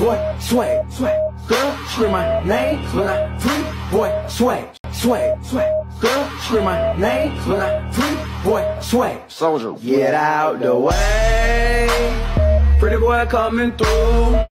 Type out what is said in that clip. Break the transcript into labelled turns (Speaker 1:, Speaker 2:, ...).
Speaker 1: boy, sway, sway, Girl, scream my name when I free, boy, sway, sway, sway, Girl, scream my name when I free, boy, sway.
Speaker 2: Soldier.
Speaker 1: Get out the way, pretty boy coming through.